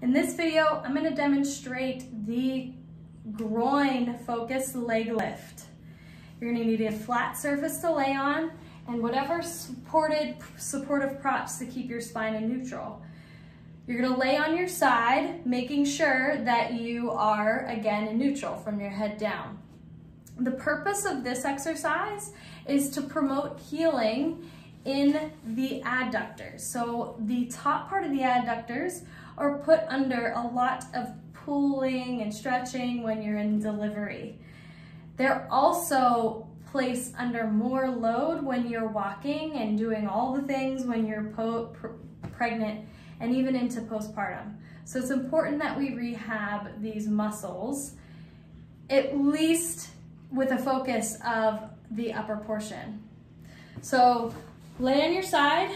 In this video, I'm gonna demonstrate the groin focused leg lift. You're gonna need a flat surface to lay on and whatever supported supportive props to keep your spine in neutral. You're gonna lay on your side, making sure that you are, again, in neutral from your head down. The purpose of this exercise is to promote healing in the adductors. So the top part of the adductors are put under a lot of pulling and stretching when you're in delivery. They're also placed under more load when you're walking and doing all the things when you're pregnant and even into postpartum. So it's important that we rehab these muscles, at least with a focus of the upper portion. So lay on your side,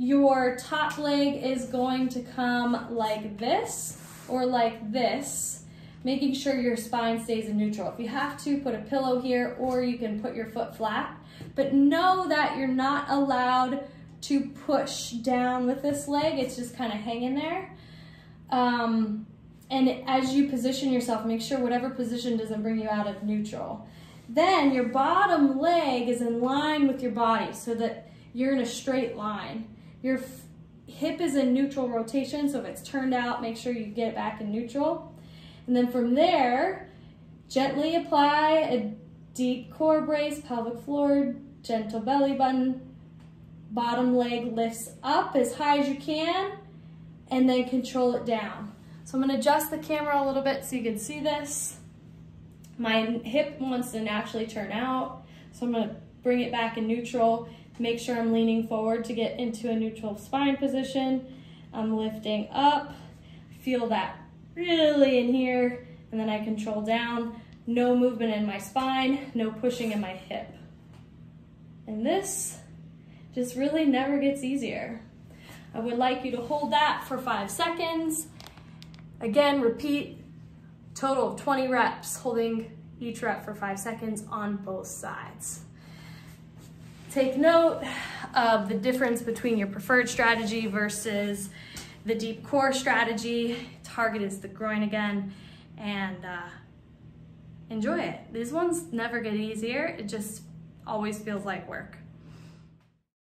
your top leg is going to come like this or like this, making sure your spine stays in neutral. If you have to, put a pillow here or you can put your foot flat, but know that you're not allowed to push down with this leg. It's just kind of hanging there. Um, and as you position yourself, make sure whatever position doesn't bring you out of neutral. Then your bottom leg is in line with your body so that you're in a straight line. Your hip is in neutral rotation, so if it's turned out, make sure you get it back in neutral. And then from there, gently apply a deep core brace, pelvic floor, gentle belly button, bottom leg lifts up as high as you can, and then control it down. So I'm gonna adjust the camera a little bit so you can see this. My hip wants to naturally turn out, so I'm gonna bring it back in neutral Make sure I'm leaning forward to get into a neutral spine position. I'm lifting up, feel that really in here, and then I control down. No movement in my spine, no pushing in my hip. And this just really never gets easier. I would like you to hold that for five seconds. Again, repeat, total of 20 reps, holding each rep for five seconds on both sides. Take note of the difference between your preferred strategy versus the deep core strategy. Target is the groin again and uh, enjoy it. These ones never get easier. It just always feels like work.